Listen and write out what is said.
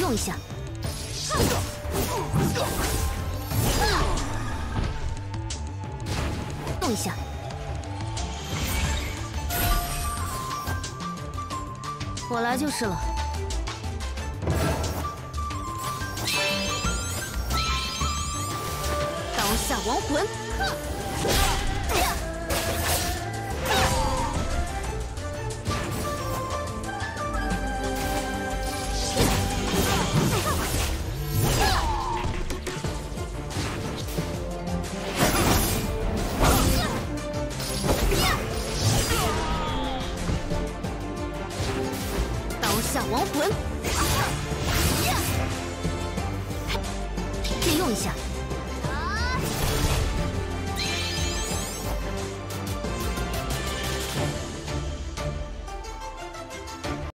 用一下。动一下。我来就是了。刀下亡魂。下亡魂，借用一下。